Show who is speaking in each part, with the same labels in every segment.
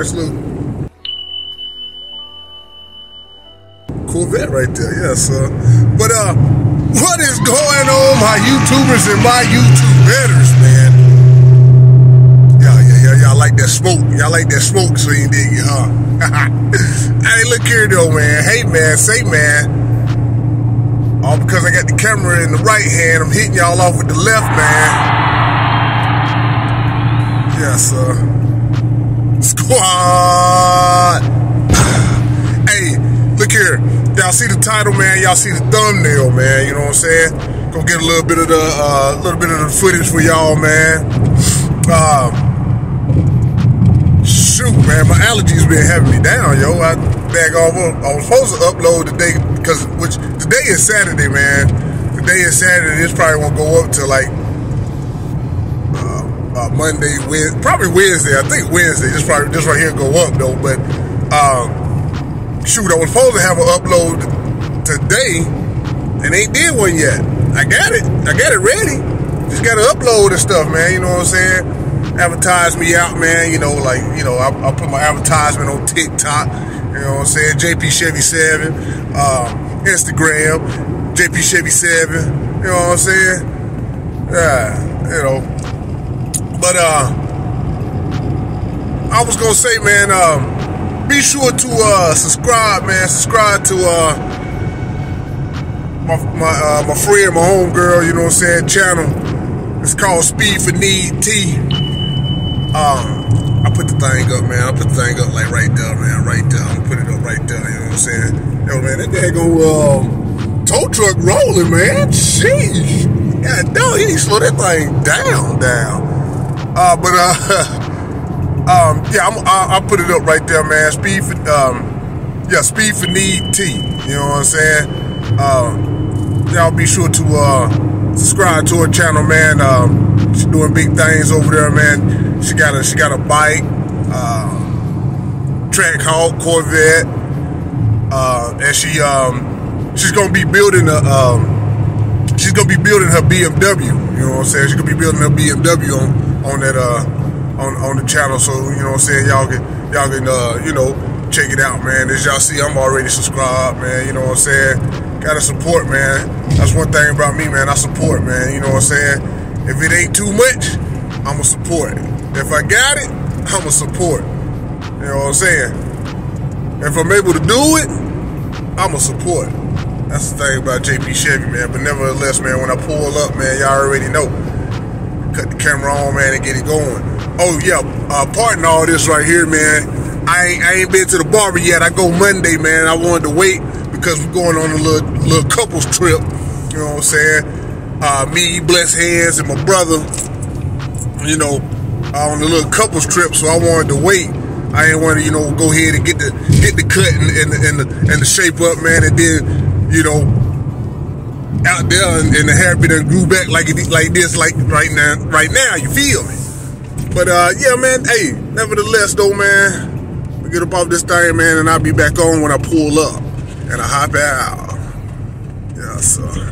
Speaker 1: Nice little Corvette right there, yes, sir. But uh, what is going on, my YouTubers and my YouTube betters, man? Yeah, yeah, yeah, y'all like that smoke. Y'all like that smoke scene, did you, huh? hey, look here though, man. Hey, man, say, man. All because I got the camera in the right hand, I'm hitting y'all off with the left, man. Yes, sir. Squad. hey, look here. Y'all see the title, man. Y'all see the thumbnail, man. You know what I'm saying? Go get a little bit of the, uh, little bit of the footage for y'all, man. Um, shoot, man, my allergies been having me down, yo. I bag off. I was supposed to upload today because which today is Saturday, man. Today is Saturday. This probably won't go up till like Monday, Wednesday, probably Wednesday. I think Wednesday. This probably this right here go up though. But um, shoot, I was supposed to have an upload today, and ain't did one yet. I got it. I got it ready. Just got to upload and stuff, man. You know what I'm saying? Advertise me out, man. You know, like you know, I, I put my advertisement on TikTok. You know what I'm saying? JP Chevy Seven, uh, Instagram, JP Chevy Seven. You know what I'm saying? Yeah, you know. But uh, I was gonna say, man, um, be sure to uh, subscribe, man. Subscribe to uh, my my uh, my friend, my homegirl. You know what I'm saying? Channel. It's called Speed for Need T. Um, I put the thing up, man. I put the thing up like right there, man. Right there. I'm put it up right there. You know what I'm saying? Yo, man, that daggone um, tow truck rolling, man. Sheesh. God damn, he slow that thing down, down. Uh, but uh, um, yeah, I, I put it up right there, man. Speed for um, yeah, speed for need T. You know what I'm saying? Um, y'all be sure to uh, subscribe to her channel, man. Um, she's doing big things over there, man. She got a she got a bike, uh, Trackhawk Corvette, uh, and she um, she's gonna be building a um, she's gonna be building her BMW. You know what I'm saying? She's gonna be building her BMW on on that uh on on the channel. So you know what I'm saying? Y'all can y'all can uh you know check it out, man. As y'all see, I'm already subscribed, man. You know what I'm saying? Gotta support, man. That's one thing about me, man. I support, man. You know what I'm saying? If it ain't too much, I'ma support. If I got it, I'ma support. You know what I'm saying? If I'm able to do it, I'ma support. That's the thing about JP Chevy, man. But nevertheless, man, when I pull up, man, y'all already know. Cut the camera on, man, and get it going. Oh yeah, uh, part in all this right here, man. I ain't, I ain't been to the barber yet. I go Monday, man. I wanted to wait because we're going on a little little couples trip. You know what I'm saying? Uh, me, bless hands, and my brother. You know, uh, on a little couples trip, so I wanted to wait. I didn't want to, you know, go ahead and get the get the cut and, and, and the and the shape up, man, and then, you know, out there and, and the hair done grew back like it like this, like right now, right now. You feel me? But uh, yeah, man. Hey, nevertheless, though, man, we get up off this thing, man, and I'll be back on when I pull up and I hop out. Yeah, sir.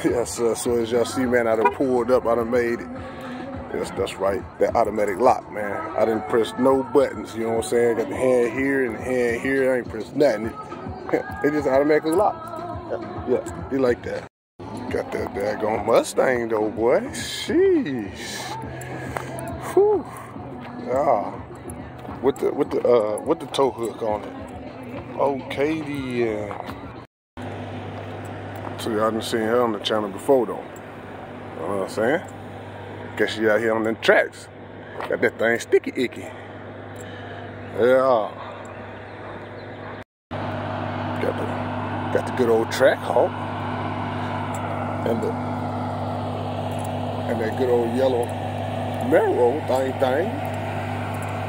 Speaker 1: Yes, uh, so as y'all see, man, I done pulled up, I done made it. Yes, that's right, that automatic lock, man. I didn't press no buttons, you know what I'm saying? Got the hand here and the hand here, I ain't pressed nothing. It, just automatically lock. Yeah, yeah, you like that. Got that daggone Mustang though, boy. Sheesh. Whew. Ah. With the with the uh with the tow hook on it. Okay then. So y'all done seen her on the channel before though. You know what I'm saying? Guess she out here on them tracks. Got that thing sticky icky. Yeah. Got the got the good old Trackhawk. And the and that good old yellow Mero thing thing.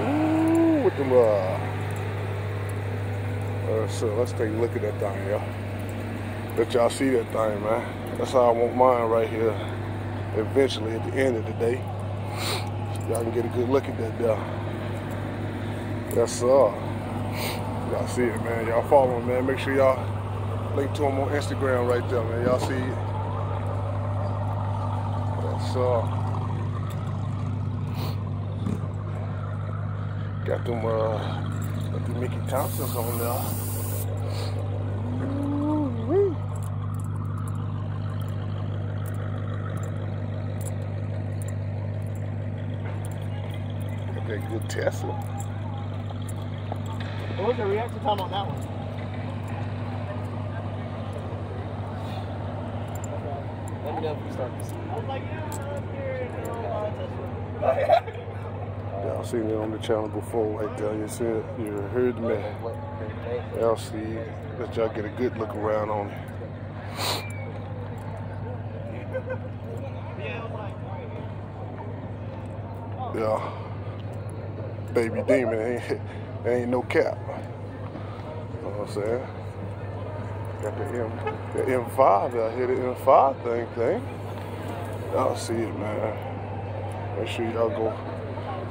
Speaker 1: Ooh, with them uh uh, so let's take a look at that thing, y'all. Let y'all see that thing, man. That's how I want mine right here. Eventually, at the end of the day, y'all can get a good look at that there. Yes, sir. Y'all see it, man. Y'all follow him, man. Make sure y'all link to him on Instagram right there, man. Y'all see it. Yes, sir. Got them, uh, got the Mickey Thompsons on there. that good Tesla.
Speaker 2: What was the reaction time on that one? Let me know if you start to see. I was like,
Speaker 1: yeah, Y'all seen it on the channel before right there. You see it, you heard me. Y'all see, let y'all get a good look around on it. Yeah baby demon ain't, ain't no cap. You know what I'm saying? Got the M, the M5 out here, the M5 thing thing. Y'all see it, man. Make sure y'all go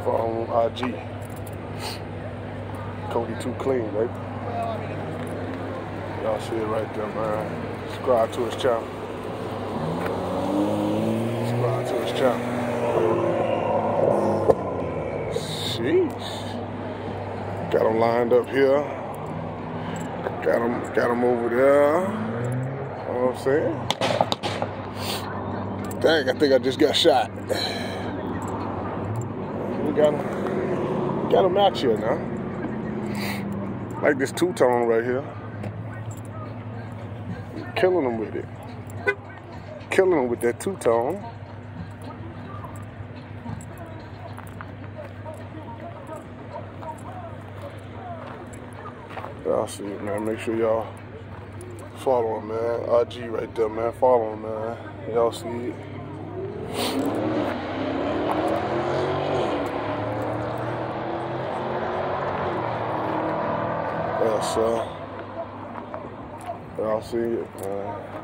Speaker 1: follow on IG. Cody Too Clean, baby. Y'all see it right there, man. Subscribe to his channel. Subscribe to his channel. Jeez. Got them lined up here. Got them, got them over there. You know what I'm saying? Dang, I think I just got shot. We got them, got them out here now. Like this two-tone right here. Killing them with it. Killing them with that two-tone. Y'all see it, man. Make sure y'all follow him, man. IG right there, man. Follow him, man. Y'all see it. Yes, sir. Y'all see it, man.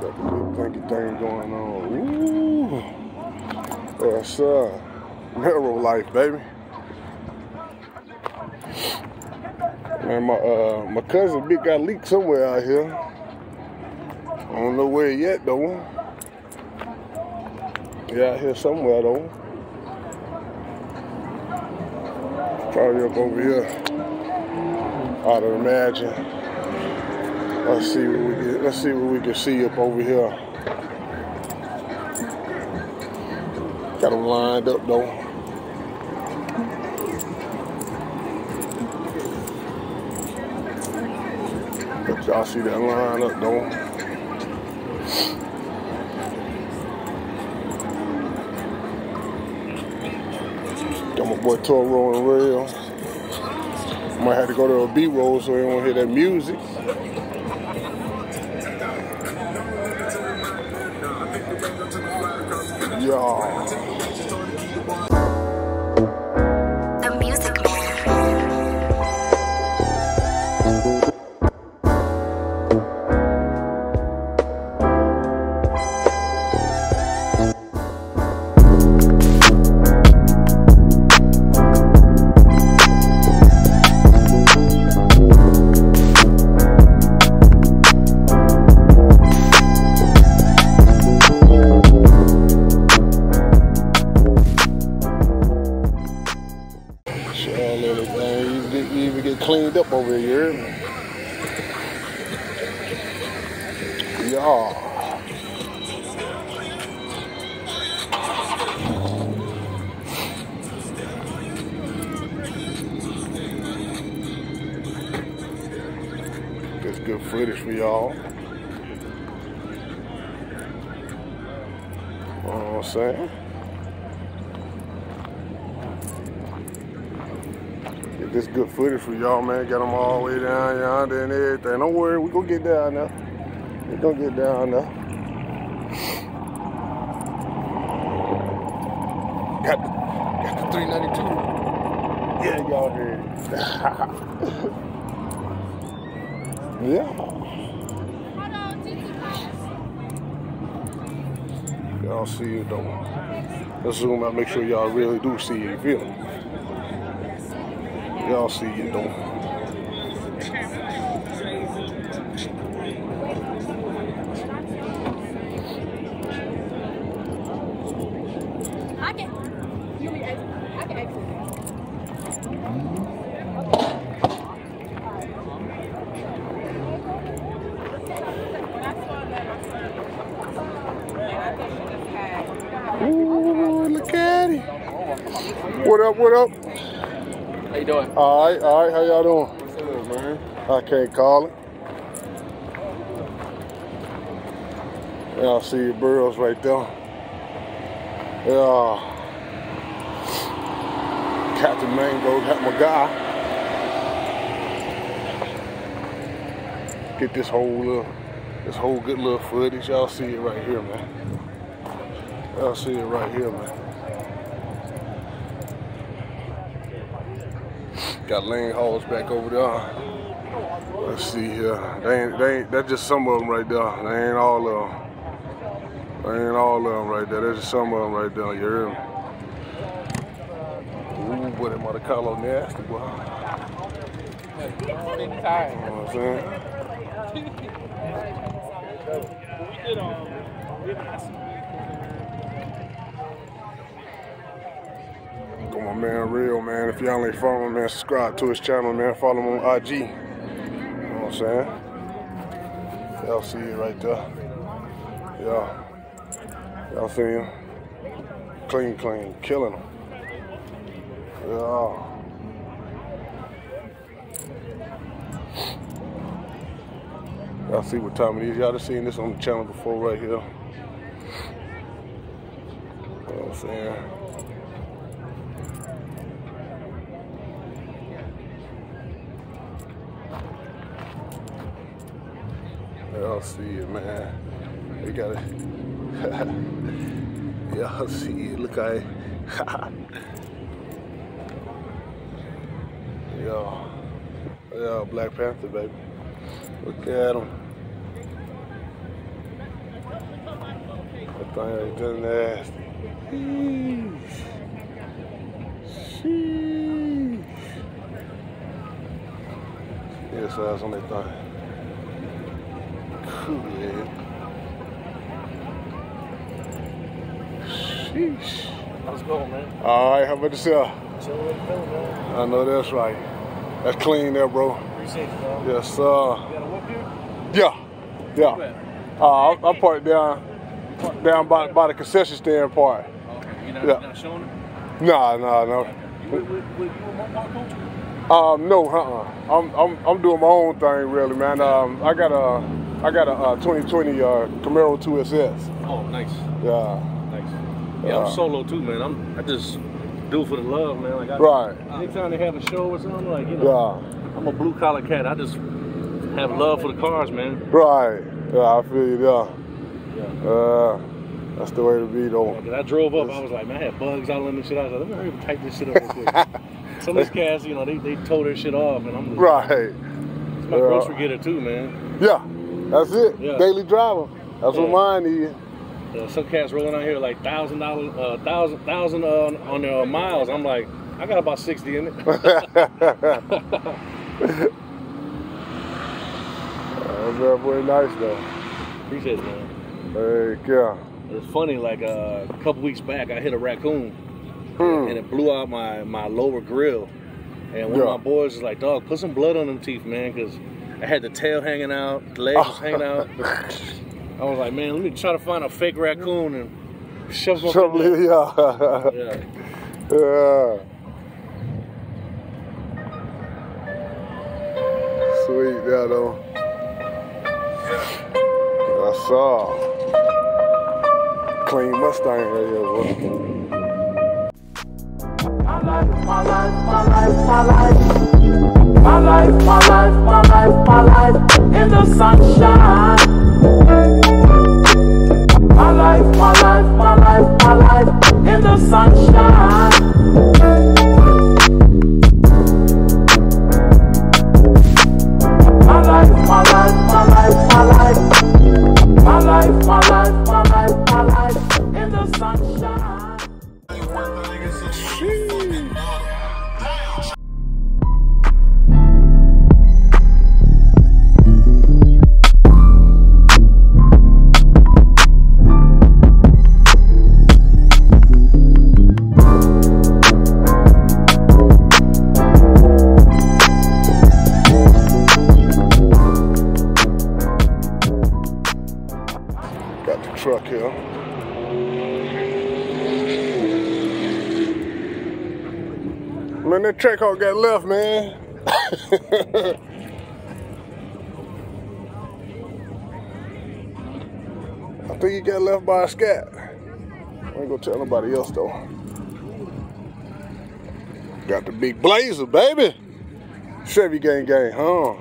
Speaker 1: Got the good thinky thing going on. Ooh. Uh, narrow life, baby. Man, my uh, my cousin Big got leaked somewhere out here. I don't know where yet though. Yeah, out here somewhere though. Probably up over here. I'd imagine. Let's see what we let's see what we can see up over here. Got them lined up though. But y'all see that line up though. Got my boy Toro and Rail. Might have to go to a B-roll so they won't hear that music. y'all. You know what I'm saying? Get this good footage for y'all, man. Got them all the way down yonder and everything. Don't worry, we gonna get down there. We gonna get down there. Got the, got the 392. Yeah, y'all heard it. yeah. Y'all see it though. Let's zoom out, make sure y'all really do see it, you feel me? Y'all see it though.
Speaker 3: I can. You mean exit? I can exit. When I saw that, I saw and I think she just had.
Speaker 1: Ooh, look at it. What up, what up?
Speaker 2: How you doing?
Speaker 1: All right, all right, how y'all doing?
Speaker 2: What's up, man?
Speaker 1: I can't call it. Y'all see your burrows right there. Yeah. Captain Mango got my guy. Get this whole little, this whole good little footage. Y'all see it right here, man. Y'all see it right here, man. Got lane hauls back over there. Let's see here. They ain't, they ain't, that's just some of them right there. They ain't all of them. They ain't all of them right there. That's just some of them right there. You hear me? Ooh, boy, that Monte Carlo nasty, boy. You know what I'm saying? My man Real, man. If y'all ain't following, man, subscribe to his channel, man. Follow him on IG. You know what I'm saying? Y'all see it right there. Yeah. Y'all see him? Clean, clean, killing him. Yeah. Y'all see what time it is. Y'all just seen this on the channel before right here. You know what I'm saying? Y'all see it, man. They got it. Y'all see it. Look at it. Yo. Yo, Black Panther, baby. Look at him. That thing ain't done nasty. Sheesh. Sheesh. Yeah, so that's on that thing. Sheesh.
Speaker 2: How's it going, man?
Speaker 1: All right, how about yourself?
Speaker 2: So what you doing, man?
Speaker 1: I know that's right. That's clean there, bro.
Speaker 2: Appreciate you, dog.
Speaker 1: Yes, sir.
Speaker 2: You got a whoop here?
Speaker 1: Yeah, yeah. Uh, I, I parked down, down by, by the concession stand part.
Speaker 2: Okay. You not,
Speaker 1: Yeah.
Speaker 2: not showing them?
Speaker 1: Nah, nah, no.
Speaker 2: You with, with, with you and Mopar?
Speaker 1: Um, no, uh-uh. I'm, I'm, I'm doing my own thing, really, man. Um, I got a, I got a, uh 2020 uh, Camaro 2SS.
Speaker 2: Oh, nice.
Speaker 1: Yeah,
Speaker 2: Nice.
Speaker 1: Yeah.
Speaker 2: Yeah, I'm solo too, man. I'm I just do for the love, man. Like I,
Speaker 1: right.
Speaker 2: Anytime they have a show or something, like you know,
Speaker 1: Yeah,
Speaker 2: I'm a blue collar cat. I just have love for the cars, man.
Speaker 1: right. Yeah, I feel you there.
Speaker 2: Yeah.
Speaker 1: Uh, that's the way to be, though.
Speaker 2: Cause I drove up, I was like, man, I had bugs all in the shit. I was like, let me hurry up type this shit up real quick. Some of these cats, you know, they, they tow their shit off, and I'm just,
Speaker 1: Right.
Speaker 2: it's my
Speaker 1: Yeah.
Speaker 2: grocery getter too, man.
Speaker 1: Yeah, that's it.
Speaker 2: Yeah.
Speaker 1: Daily driver. That's what mine is.
Speaker 2: Uh, some cats rolling out here like thousand dollars, uh, thousand thousand uh, on their miles. I'm like, I got about sixty in it.
Speaker 1: That's that boy nice though.
Speaker 2: Appreciate it, man.
Speaker 1: Hey, yeah.
Speaker 2: It's funny, like uh, a couple weeks back, I hit a raccoon
Speaker 1: Hmm.
Speaker 2: and it blew out my, my lower grill. And one
Speaker 1: Yeah.
Speaker 2: of my boys was like, dog, put some blood on them teeth, man, because I had the tail hanging out, the legs was hanging oh. out. I was like, man, let me try to find a fake raccoon and shove them up in
Speaker 1: Trouble,
Speaker 2: there.
Speaker 1: yeah.
Speaker 2: Yeah.
Speaker 1: yeah. Sweet, yeah, though. That's all. Clean Mustang right here, boy.
Speaker 4: My life, my life, my life, my life.
Speaker 1: Track hawk got left, man. I think he got left by a scat. I ain't gonna tell nobody else though. Got the big blazer, baby. Chevy gang gang, huh?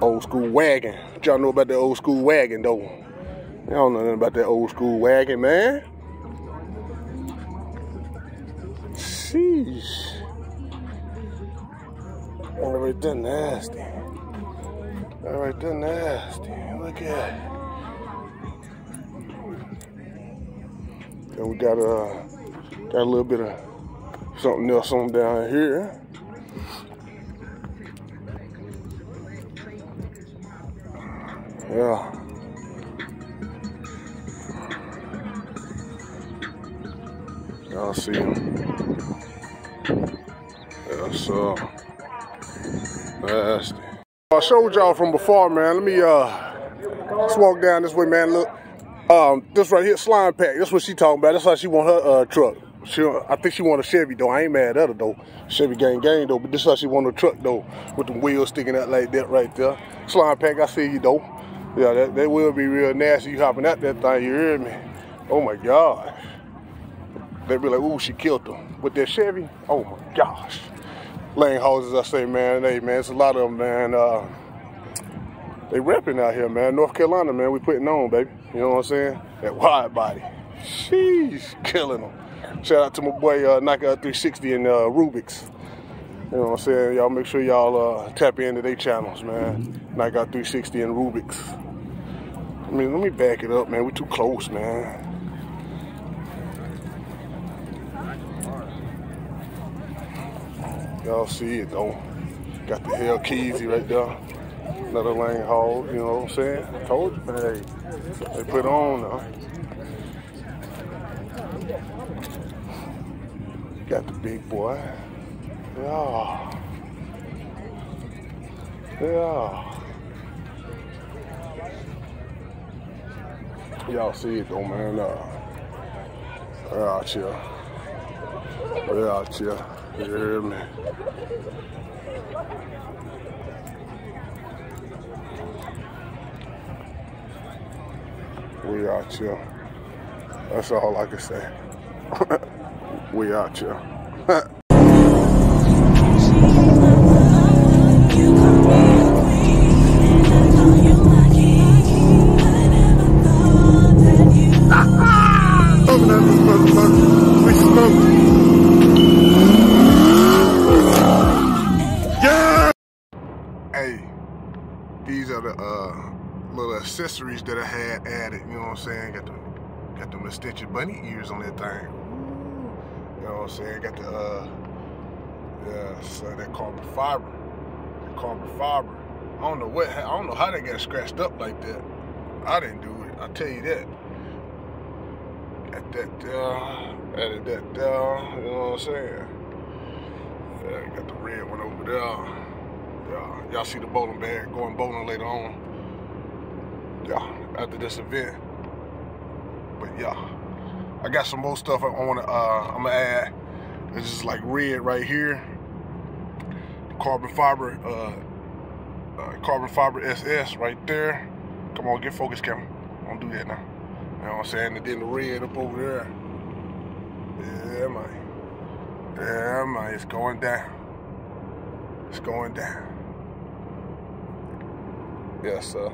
Speaker 1: Old school wagon. Y'all know about that old school wagon though? Y'all don't know nothing about that old school wagon, man. Sheesh. That right there nasty. That right there nasty. Look at it. And we got uh got a little bit of something else on down here. Yeah. Y'all see him. Yeah, so nasty. I showed y'all from before, man. Let me uh let's walk down this way, man. Look. Um, this right here, slime pack. That's what she talking about. That's how she want her uh truck. She, I think she want a Chevy though. I ain't mad at her though. Chevy gang gang though. But this how she want a truck though, with the wheels sticking out like that right there. Slime pack. I see you though. Yeah, that, that will be real nasty. You hopping out that thing. You hear me? Oh my God. They be like, ooh, she killed them. With that Chevy, oh my gosh. Lane houses, I say, man, hey, man, it's a lot of them, man. Uh, they repping out here, man. North Carolina, man, we putting on, baby. You know what I'm saying? That wide body. Sheesh, killing them. Shout out to my boy uh, Knockout 360 and uh, Rubik's. You know what I'm saying? Y'all make sure y'all uh, tap into their channels, man. Knockout 360 and Rubik's. I mean, let me back it up, man. We too close, man. Y'all see it though. Got the Hell Keezy right there. Another lane haul, you know what I'm saying? I told you, man. Hey, they put on now. Got the big boy. Yeah. Yeah. Y'all see it though, man. Uh, we're out here. We're out here. We out here. That's all I can say. we out here. accessories that I had added, you know what I'm saying? Got the got them extension bunny ears on that thing. You know what I'm saying? Got the uh yeah, so that carbon fiber. That carbon fiber. I don't know what I don't know how they got scratched up like that. I didn't do it, I'll tell you that. Got that there, added that there, you know what I'm saying? Yeah, got the red one over there. Y'all see the bowling bag going bowling later on. Yeah, after this event. But yeah, I got some more stuff I wanna uh I'm gonna add. It's just like red right here. Carbon fiber uh uh, carbon fiber SS right there. Come on, get focus, camera. Don't do that now. You know what I'm saying? And then the red up over there. Yeah, man. Yeah, man. It's going down. It's going down. Yes, sir.